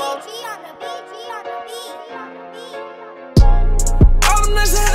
All them nights